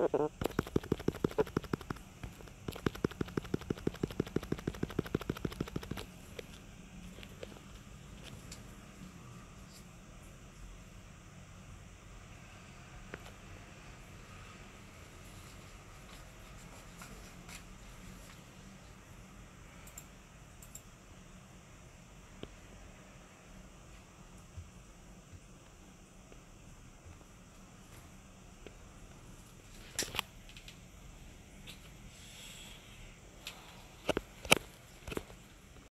Mm-hmm.